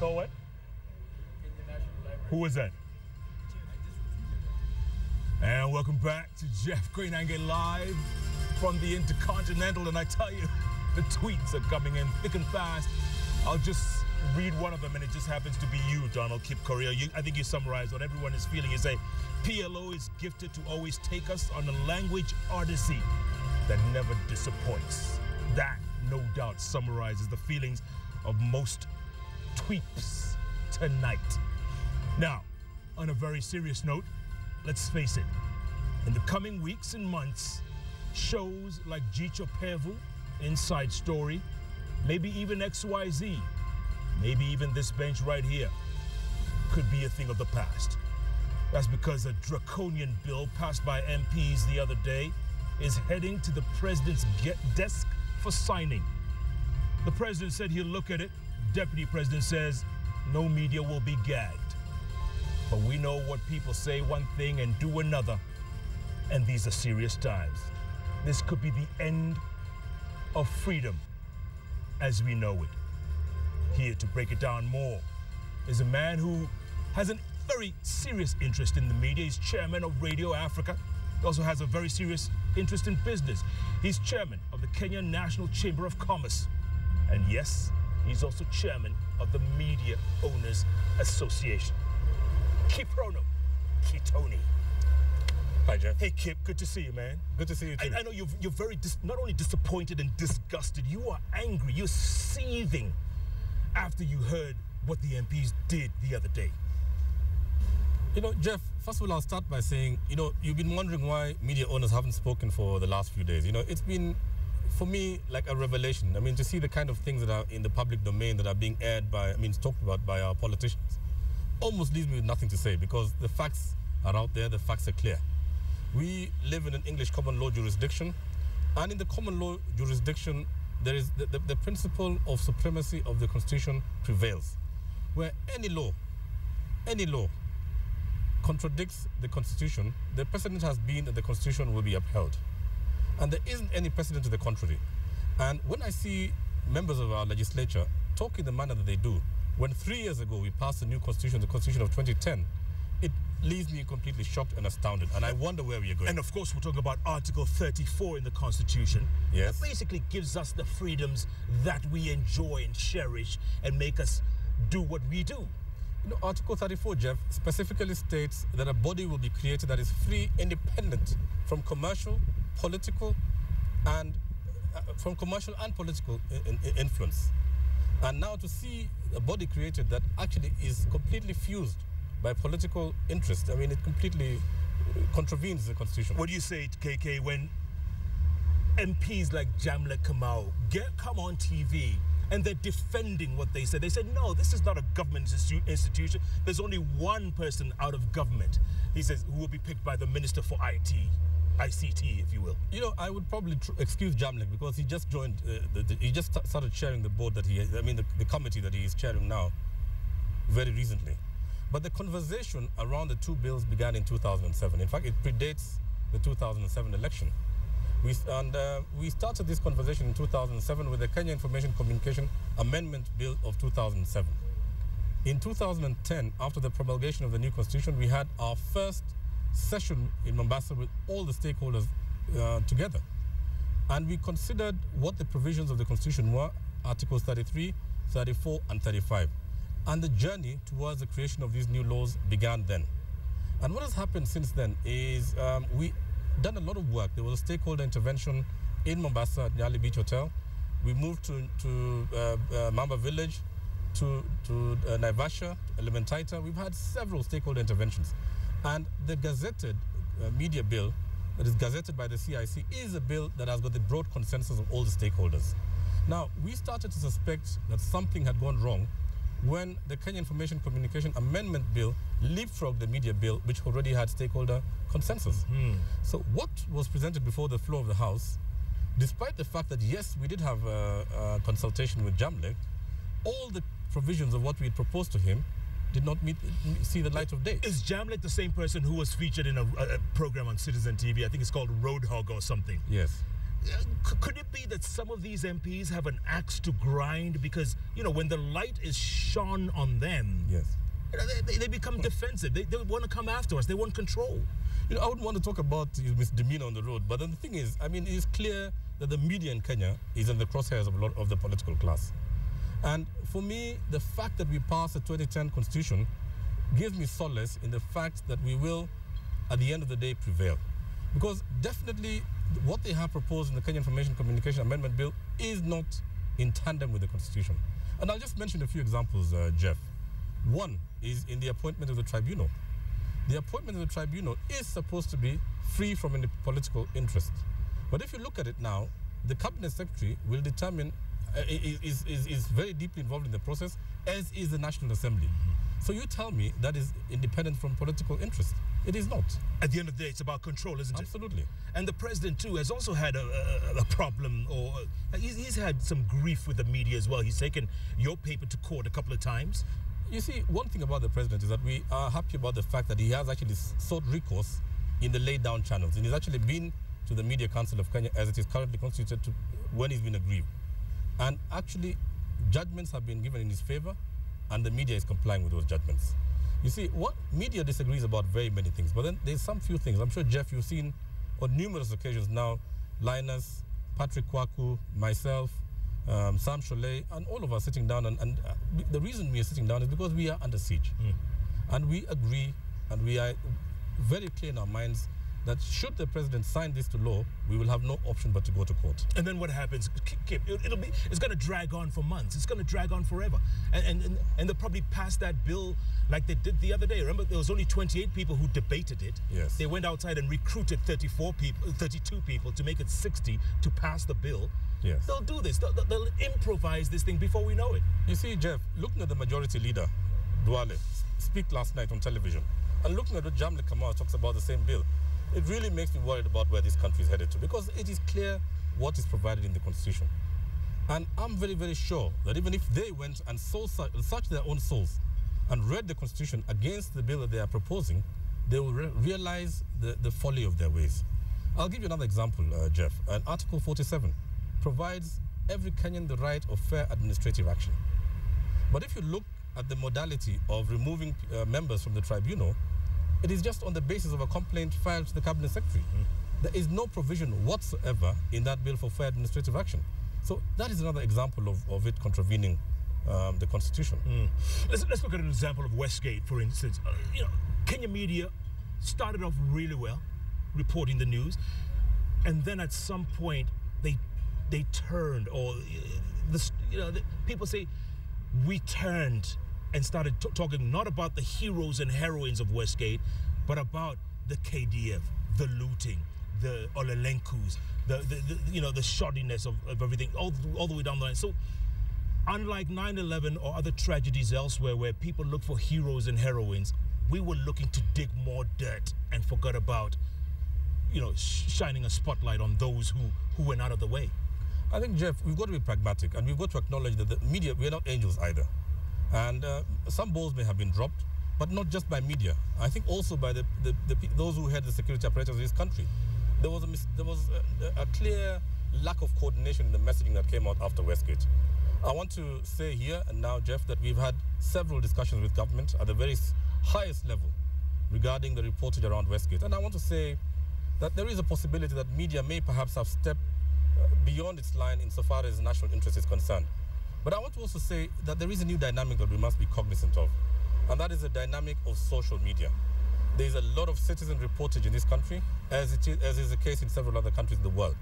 Call what? Who was that? And welcome back to Jeff Koinange live from the Intercontinental. And I tell you, the tweets are coming in thick and fast. I'll just read one of them, and it just happens to be you, Donald Kip Correa. You, I think you summarized what everyone is feeling. You say, PLO is gifted to always take us on a language odyssey that never disappoints. That, no doubt, summarizes the feelings of most tweeps tonight. Now, on a very serious note, let's face it, in the coming weeks and months, shows like Jicho Pevu, Inside Story, maybe even XYZ, maybe even this bench right here, could be a thing of the past. That's because a draconian bill passed by MPs the other day is heading to the president's desk for signing. The president said he'll look at it. Deputy president says no media will be gagged. But we know what people say one thing and do another. And these are serious times. This could be the end of freedom as we know it. Here to break it down more is a man who has a very serious interest in the media. He's chairman of Radio Africa. He also has a very serious interest in business. He's chairman of the Kenya National Chamber of Commerce. And yes, he's also chairman of the Media Owners Association. Kiprono Kittony. Hi, Jeff. Hey, Kip, good to see you, man. Good to see you, too. I, I know you're, you're very, dis- not only disappointed and disgusted, you are angry. You're seething after you heard what the MPs did the other day. You know, Jeff, first of all, I'll start by saying, you know, you've been wondering why media owners haven't spoken for the last few days. You know, it's been, for me, like a revelation. I mean, to see the kind of things that are in the public domain that are being aired by, I mean, talked about by our politicians, almost leaves me with nothing to say because the facts are out there, the facts are clear. We live in an English common law jurisdiction, and in the common law jurisdiction, there is the, the, the principle of supremacy of the Constitution prevails, where any law, any law contradicts the Constitution, the precedent has been that the Constitution will be upheld. And there isn't any precedent to the contrary. And when I see members of our legislature talk in the manner that they do, when three years ago we passed a new Constitution, the Constitution of 2010, it leaves me completely shocked and astounded. And I wonder where we are going. And of course, we're talking about Article 34 in the Constitution. Yes. That basically gives us the freedoms that we enjoy and cherish and make us do what we do. You know, Article 34, Jeff, specifically states that a body will be created that is free, independent from commercial, political, and uh, from commercial and political in, in influence. And now to see a body created that actually is completely fused by political interest, I mean, it completely contravenes the Constitution. What do you say, KK, when MPs like Jamleck Kamau get come on TV and they're defending what they said. They said, no, this is not a government institu institution. There's only one person out of government. He says, who will be picked by the Minister for IT. ICT, if you will. You know, I would probably excuse Jamleck because he just joined, uh, the, the, he just started chairing the board that he, I mean, the, the committee that he is chairing now very recently. But the conversation around the two bills began in 2007. In fact, it predates the 2007 election. We, and uh, we started this conversation in 2007 with the Kenya Information Communication Amendment Bill of 2007. In 2010, after the promulgation of the new constitution, we had our first session in Mombasa with all the stakeholders uh, together. And we considered what the provisions of the constitution were, Articles 33, 34, and 35. And the journey towards the creation of these new laws began then. And what has happened since then is um, we done a lot of work. There was a stakeholder intervention in Mombasa at Nyali Beach Hotel. We moved to, to uh, uh, Mamba Village, to, to uh, Naivasha, Elementaita. We've had several stakeholder interventions. And the gazetted uh, media bill that is gazetted by the CIC is a bill that has got the broad consensus of all the stakeholders. Now, we started to suspect that something had gone wrong when the Kenya Information Communication Amendment Bill leapfrogged the media bill, which already had stakeholder consensus. Mm. So, what was presented before the floor of the House, despite the fact that, yes, we did have a, a consultation with Jamleck, all the provisions of what we had proposed to him did not meet, see the light of day. Is Jamleck the same person who was featured in a, a, program on Citizen TV? I think it's called Roadhog or something. Yes. Uh, c- could it be that some of these MPs have an axe to grind because you know when the light is shone on them, Yes. you know, they, they, become defensive. They, they want to come after us. They want control. You know, I wouldn't want to talk about his misdemeanor on the road, but then the thing is, I mean, it's clear that the media in Kenya is in the crosshairs of a lot of the political class. And for me, the fact that we passed the 2010 constitution gives me solace in the fact that we will, at the end of the day, prevail. Because definitely what they have proposed in the Kenya Information Communication Amendment Bill is not in tandem with the constitution. And I'll just mention a few examples, uh, Jeff. One is in the appointment of the tribunal. The appointment of the tribunal is supposed to be free from any political interest. But if you look at it now, the cabinet secretary will determine, is, is, is very deeply involved in the process, as is the National Assembly. So you tell me that is independent from political interest. It is not. At the end of the day, it's about control, isn't it? Absolutely. And the president too has also had a, a, a problem, or uh, he's, he's had some grief with the media as well. He's taken your paper to court a couple of times. You see, one thing about the president is that we are happy about the fact that he has actually sought recourse in the laid down channels. And he's actually been to the Media Council of Kenya as it is currently constituted to, when he's been aggrieved. And actually, judgments have been given in his favor, and the media is complying with those judgments. You see, what media disagrees about very many things, but then there's some few things. I'm sure, Jeff, you've seen on numerous occasions now, Linus, Patrick Quarcoo, myself, um, Sam Shollei, and all of us sitting down. And, and uh, the reason we are sitting down is because we are under siege. And we agree, and we are very clear in our minds that should the president sign this to law, we will have no option but to go to court. And then what happens? It'll be it's going to drag on for months. It's going to drag on forever. And, and and they'll probably pass that bill like they did the other day. Remember, there was only 28 people who debated it. Yes. They went outside and recruited 34 people, 32 people to make it 60 to pass the bill. Yes. They'll do this. They'll, they'll improvise this thing before we know it. You see, Jeff, looking at the majority leader, Duale, speak last night on television, and looking at what Jamleck Kamau talks about the same bill, it really makes me worried about where this country is headed to because it is clear what is provided in the constitution. And I'm very, very sure that even if they went and searched their own souls and read the constitution against the bill that they are proposing, they will re- realize the, the folly of their ways. I'll give you another example, uh, Jeff. Article 47 provides every Kenyan the right of fair administrative action. But if you look at the modality of removing uh, members from the tribunal, it is just on the basis of a complaint filed to the cabinet secretary. There is no provision whatsoever in that bill for fair administrative action. So that is another example of, of it contravening um, the constitution. Let's, let's look at an example of Westgate, for instance. Uh, you know, Kenya media started off really well, reporting the news, and then at some point they they turned, or uh, the, you know, the, people say we turned and started talking not about the heroes and heroines of Westgate, but about the KDF, the looting, the Ole Lenkus, the, the, the you know the shoddiness of, of everything, all, all the way down the line. So unlike 9-11 or other tragedies elsewhere where people look for heroes and heroines we were looking to dig more dirt and forgot about you know sh- shining a spotlight on those who who went out of the way I think, Jeff, we've got to be pragmatic and we've got to acknowledge that the media, we're not angels either. And uh, some balls may have been dropped, but not just by media. I think also by the, the, the, those who head the security apparatus of this country. There was, a, there was a, a clear lack of coordination in the messaging that came out after Westgate. I want to say here and now, Jeff, that we've had several discussions with government at the very highest level regarding the reportage around Westgate. And I want to say that there is a possibility that media may perhaps have stepped uh, beyond its line insofar as national interest is concerned. But I want to also say that there is a new dynamic that we must be cognizant of, and that is the dynamic of social media. There is a lot of citizen reportage in this country, as, it is, as is the case in several other countries in the world.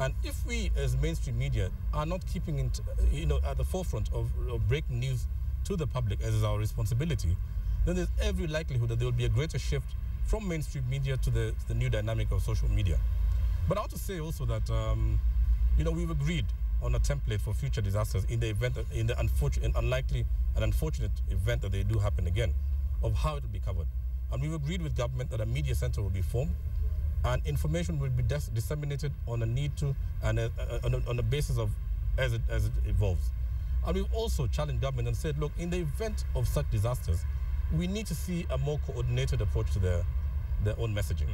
And if we, as mainstream media, are not keeping it, you know, at the forefront of, of breaking news to the public, as is our responsibility, then there's every likelihood that there will be a greater shift from mainstream media to the, to the new dynamic of social media. But I want to say also that, um, you know, we've agreed on a template for future disasters in the event, in the unfortunate, unlikely and unfortunate event that they do happen again, of how it will be covered. And we've agreed with government that a media center will be formed and information will be dis- disseminated on a need to and a, a- on, a, on a basis of as it, as it evolves. And we've also challenged government and said, look, in the event of such disasters, we need to see a more coordinated approach to the, their own messaging.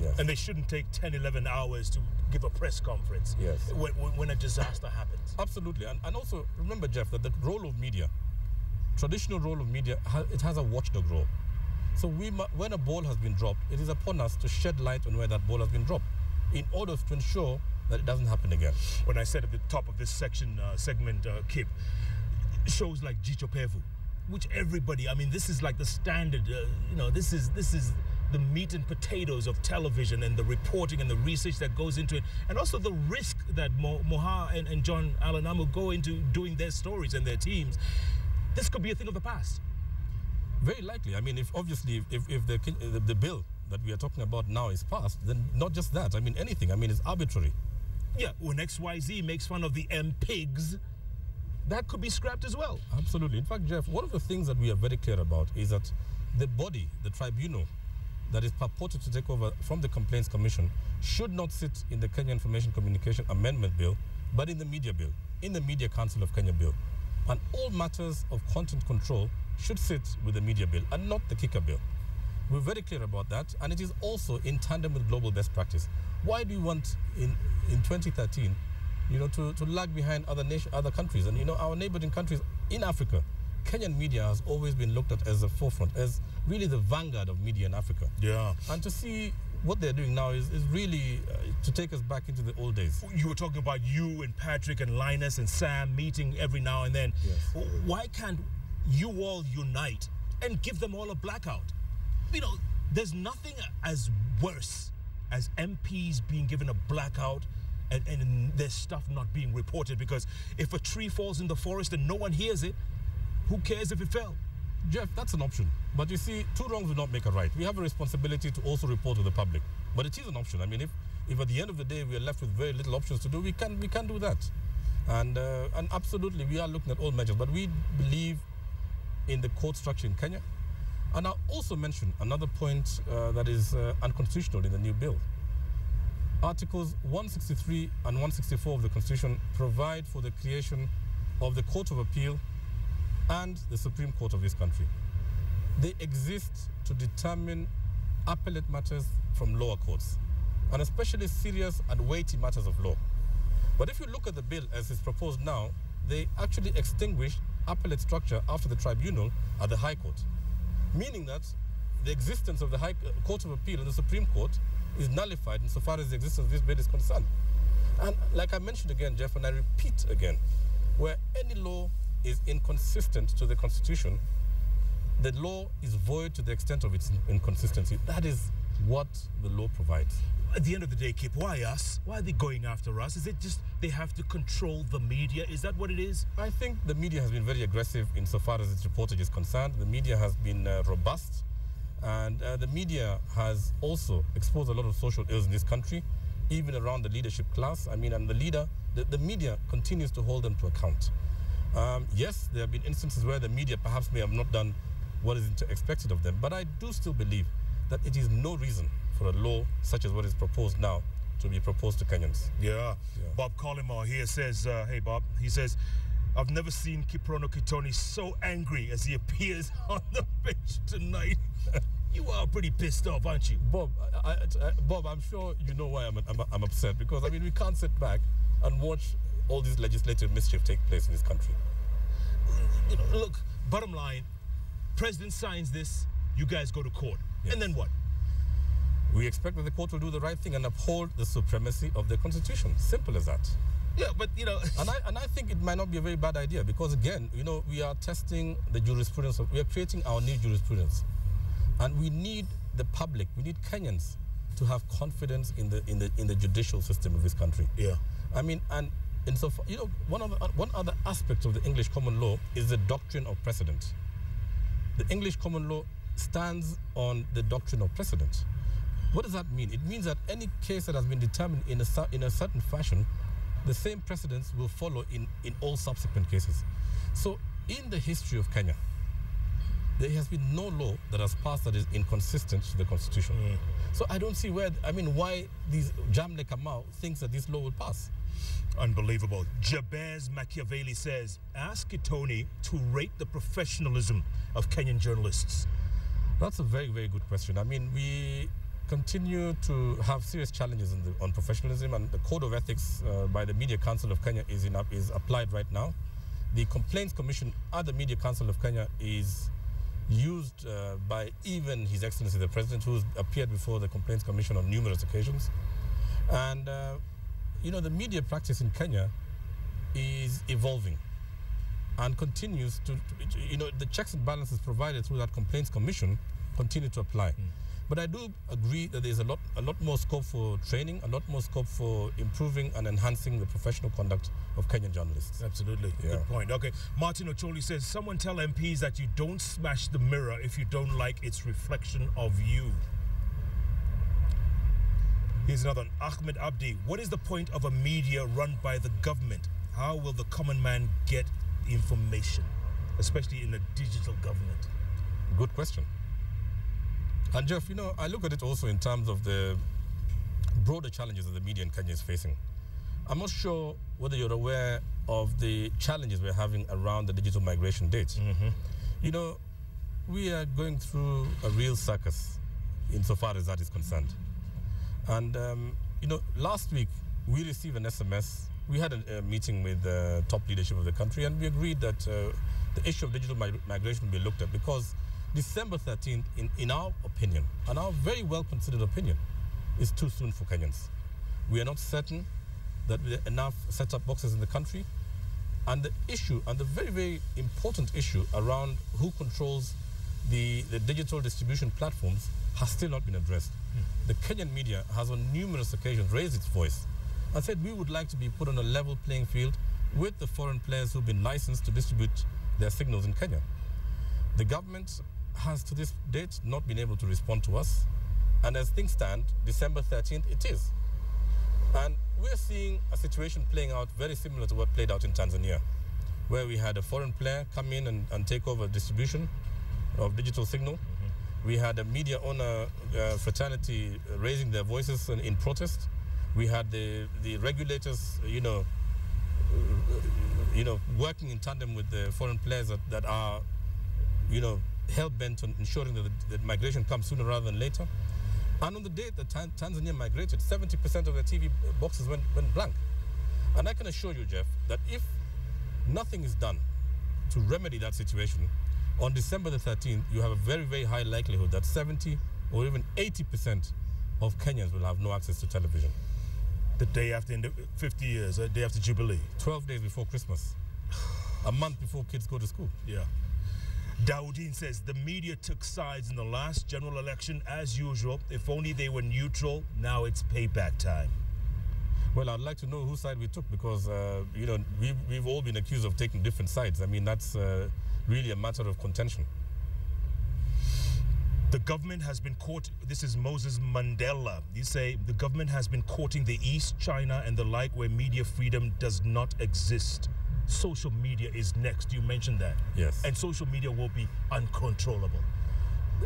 Yes. And they shouldn't take 10, 11 hours to give a press conference Yes. when, when, when a disaster happens. Absolutely, and, and also remember, Jeff, that the role of media, traditional role of media, it has a watchdog role. So we, when a ball has been dropped, it is upon us to shed light on where that ball has been dropped, in order to ensure that it doesn't happen again. When I said at the top of this section uh, segment, uh, Kip, shows like Jicho Pevu, which everybody, I mean, this is like the standard, uh, you know, this is this is the meat and potatoes of television and the reporting and the research that goes into it, and also the risk that Mo- Moha and, and John Allan Namu go into doing their stories and their teams. This could be a thing of the past. Very likely. I mean, if obviously if, if the, the the bill that we are talking about now is passed, then not just that. I mean, anything. I mean, it's arbitrary. Yeah, when XYZ makes fun of the M pigs, that could be scrapped as well. Absolutely. In fact, Jeff, one of the things that we are very clear about is that the body, the tribunal that is purported to take over from the Complaints Commission, should not sit in the Kenya Information Communication Amendment Bill, but in the Media Bill, in the Media Council of Kenya Bill. And all matters of content control should sit with the Media Bill and not the KICA Bill. We're very clear about that, and it is also in tandem with global best practice. Why do you want in, in 2013, you know, to, to lag behind other nation, other countries? And you know, our neighboring countries in Africa, Kenyan media has always been looked at as the forefront, as really the vanguard of media in Africa. Yeah. And to see what they're doing now is, is really uh, to take us back into the old days. You were talking about you and Patrick and Linus and Sam meeting every now and then. Yes. Why can't you all unite and give them all a blackout? You know, there's nothing as worse as MPs being given a blackout and, and their stuff not being reported because if a tree falls in the forest and no one hears it, who cares if it fell? Jeff, that's an option. But you see, two wrongs do not make a right. We have a responsibility to also report to the public. But it is an option. I mean, if, if at the end of the day we are left with very little options to do, we can we can do that. And uh, and absolutely, we are looking at all measures. But we believe in the court structure in Kenya. And I'll also mention another point uh, that is uh, unconstitutional in the new bill. Articles 163 and 164 of the Constitution provide for the creation of the Court of Appeal and the Supreme Court of this country. They exist to determine appellate matters from lower courts, and especially serious and weighty matters of law. But if you look at the bill as it's proposed now, they actually extinguish appellate structure after the tribunal at the High Court, meaning that the existence of the High Court of Appeal and the Supreme Court is nullified insofar as the existence of this bill is concerned. And like I mentioned again, Jeff, and I repeat again, where any law is inconsistent to the Constitution, the law is void to the extent of its inconsistency. That is what the law provides. At the end of the day, Kip, why us? Why are they going after us? Is it just they have to control the media? Is that what it is? I think the media has been very aggressive insofar as its reportage is concerned. The media has been uh, robust, and uh, the media has also exposed a lot of social ills in this country, even around the leadership class. I mean, and the leader, the, the media continues to hold them to account. Um, yes, there have been instances where the media perhaps may have not done what is expected of them, but I do still believe that it is no reason for a law such as what is proposed now to be proposed to Kenyans. Yeah. Bob Collymore here says, uh, hey, Bob, he says, I've never seen Kiprono Kittony so angry as he appears on the bench tonight. you are pretty pissed off, aren't you? Bob, I, I, I, Bob, I'm sure you know why I'm, I'm, I'm upset because I mean we can't sit back and watch all this legislative mischief take place in this country. You know, look, bottom line, president signs this, you guys go to court. Yes. And then what? We expect that the court will do the right thing and uphold the supremacy of the Constitution. Simple as that. Yeah, but you know, And I, and I think it might not be a very bad idea because, again, you know, we are testing the jurisprudence, of, we are creating our new jurisprudence. And we need the public, we need Kenyans to have confidence in the, in the, in the judicial system of this country. yeah. I mean, and and so you know, one of uh, one other aspect of the English common law is the doctrine of precedent. The English common law stands on the doctrine of precedent. What does that mean? It means that any case that has been determined in a in a certain fashion, the same precedents will follow in in all subsequent cases. So, in the history of Kenya, there has been no law that has passed that is inconsistent to the constitution. Mm. So I don't see where I mean why these Jamleck Kamau thinks that this law will pass. Unbelievable. Jabez Machiavelli says, ask Kittony to rate the professionalism of Kenyan journalists. That's a very, very good question. I mean, we continue to have serious challenges the, on professionalism, and the code of ethics uh, by the Media Council of Kenya is, in, is applied right now. The Complaints Commission at the Media Council of Kenya is used uh, by even His Excellency the President, who's appeared before the Complaints Commission on numerous occasions. And, uh, you know, the media practice in Kenya is evolving and continues to, you know, the checks and balances provided through that Complaints Commission continue to apply. Mm. But I do agree that there's a lot, a lot more scope for training, a lot more scope for improving and enhancing the professional conduct of Kenyan journalists. Absolutely. Yeah. Good point. Okay. Martin Ocholi says, someone tell MPs that you don't smash the mirror if you don't like its reflection of you. Here's another one. Ahmed Abdi, what is the point of a media run by the government? How will the common man get information, especially in a digital government? Good question. And Jeff, you know, I look at it also in terms of the broader challenges that the media in Kenya is facing. I'm not sure whether you're aware of the challenges we're having around the digital migration date. Mm -hmm. You know, we are going through a real circus insofar as that is concerned. And, um, you know, last week we received an SMS. We had a, a meeting with the top leadership of the country and we agreed that uh, the issue of digital migration will be looked at because December 13th, in, in our opinion, and our very well considered opinion, is too soon for Kenyans. We are not certain that there are enough set-up boxes in the country. And the issue, and the very, very important issue around who controls the, the digital distribution platforms has still not been addressed. The Kenyan media has on numerous occasions raised its voice and said we would like to be put on a level playing field with the foreign players who've been licensed to distribute their signals in Kenya. The government has to this date not been able to respond to us. And as things stand, December 13th, it is. And we're seeing a situation playing out very similar to what played out in Tanzania, where we had a foreign player come in and, and take over distribution of digital signal. We had a media owner uh, fraternity raising their voices in, in, protest. We had the, the regulators, you know, you know, working in tandem with the foreign players that, that are, you know, hell bent on ensuring that, the, that migration comes sooner rather than later. And on the day that Tan Tanzania migrated, 70% of their TV boxes went, went blank. And I can assure you, Jeff, that if nothing is done to remedy that situation, on December the 13th, you have a very, very high likelihood that 70 or even 80% of Kenyans will have no access to television. The day after 50 years, a day after Jubilee? 12 days before Christmas. a month before kids go to school. Yeah. Dowdin says the media took sides in the last general election as usual. If only they were neutral, now it's payback time. Well, I'd like to know whose side we took because, uh, you know, we've, we've all been accused of taking different sides. I mean, that's uh, really a matter of contention. The government has been caught. This is Moses Mandela. You say the government has been courting the East, China, and the like, where media freedom does not exist social media is next. You mentioned that. Yes. And social media will be uncontrollable.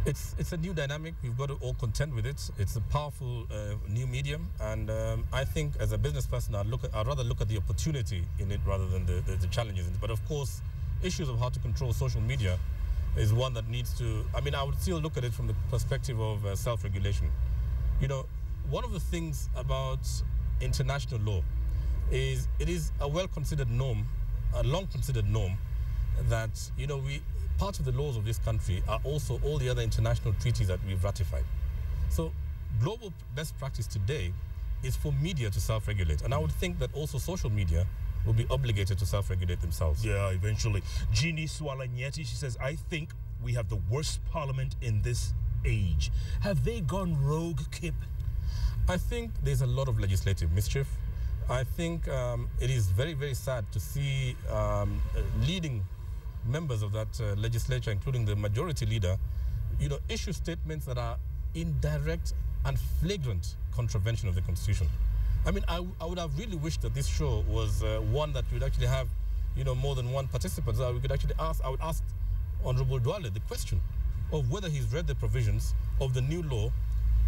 It's it's a new dynamic. We've got to all contend with it. It's a powerful uh, new medium, and um, I think as a business person, I'd look at, I'd rather look at the opportunity in it rather than the, the, the challenges. But of course, issues of how to control social media is one that needs to. I mean, I would still look at it from the perspective of uh, self-regulation. You know, one of the things about international law is it is a well-considered norm a long considered norm that, you know, we, part of the laws of this country are also all the other international treaties that we've ratified. So global best practice today is for media to self-regulate. And I would think that also social media will be obligated to self-regulate themselves. Yeah, eventually. Jeannie Swalanyeti, she says, I think we have the worst parliament in this age. Have they gone rogue, Kip? I think there's a lot of legislative mischief. I think um, it is very, very sad to see um, leading members of that uh, legislature, including the majority leader, you know, issue statements that are in direct and flagrant contravention of the Constitution. I mean, I, I would have really wished that this show was uh, one that would actually have, you know, more than one participant. So we could actually ask, I would ask Honorable Duale the question of whether he's read the provisions of the new law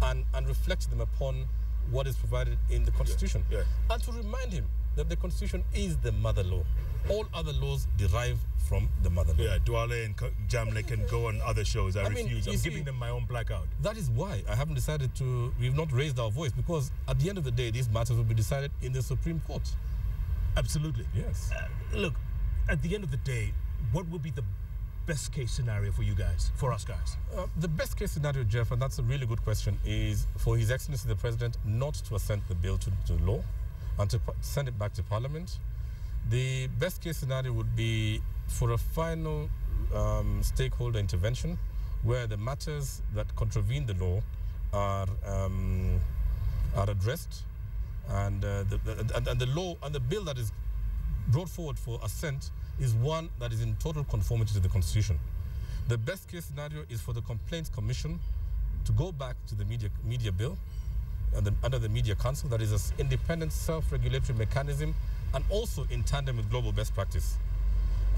and, and reflected them upon what is provided in the Constitution. Yeah, yeah. And to remind him that the constitution is the mother law. All other laws derive from the mother law. Yeah, Duale and Jamleck can go on other shows. I, I mean, refuse. I'm see, giving them my own blackout. That is why I haven't decided to, we've not raised our voice because at the end of the day, these matters will be decided in the Supreme Court. Absolutely. Yes. Uh, look, at the end of the day, what will be the best case scenario for you guys, for us guys? Uh, the best case scenario, Jeff, and that's a really good question, is for His Excellency the President not to assent the bill to, to law and to send it back to Parliament. The best case scenario would be for a final um, stakeholder intervention where the matters that contravene the law are, um, are addressed and, uh, the, and, and the law and the bill that is brought forward for assent is one that is in total conformity to the Constitution. The best case scenario is for the Complaints Commission to go back to the media, media bill under the Media Council that is an independent self-regulatory mechanism and also in tandem with global best practice.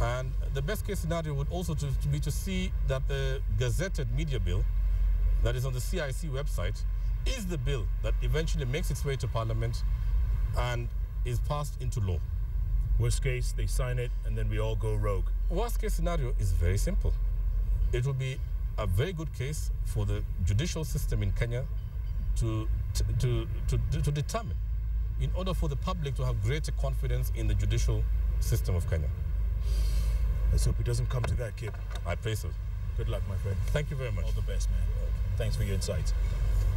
And the best case scenario would also to, to be to see that the gazetted media bill that is on the CIC website is the bill that eventually makes its way to Parliament and is passed into law. Worst case, they sign it and then we all go rogue. Worst case scenario is very simple. It will be a very good case for the judicial system in Kenya to, to, to, to, determine in order for the public to have greater confidence in the judicial system of Kenya. Let's hope it doesn't come to that, Kip. I pray so. Good luck, my friend. Thank you very much. All the best, man. Thanks for your insights.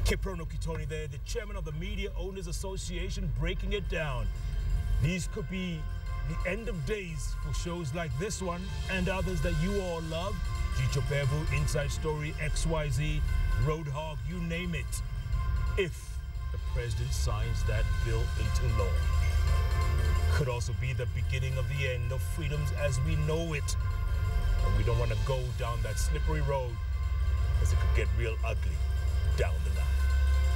Kiprono Kittony there, the chairman of the Media Owners Association, breaking it down. These could be the end of days for shows like this one and others that you all love. Jicho Pevu, Inside Story, XYZ, Roadhog, you name it. If president signs that bill into law, could also be the beginning of the end of freedoms as we know it. And we don't want to go down that slippery road as it could get real ugly down the line.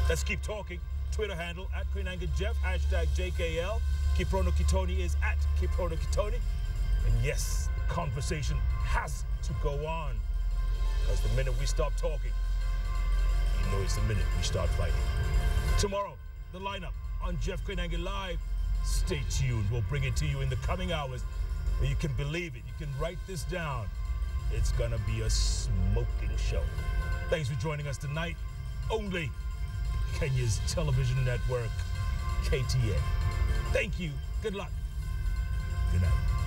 Let's keep talking. Twitter handle at Queen Jeff, hashtag JKL. Kiprono Kittony is at Kiprono Kittony. And yes, the conversation has to go on. Because the minute we stop talking, you know it's the minute we start fighting. Tomorrow, the lineup on Jeff Koinange Live. Stay tuned. We'll bring it to you in the coming hours. You can believe it. You can write this down. It's going to be a smoking show. Thanks for joining us tonight. Only Kenya's television network, KTN. Thank you. Good luck. Good night.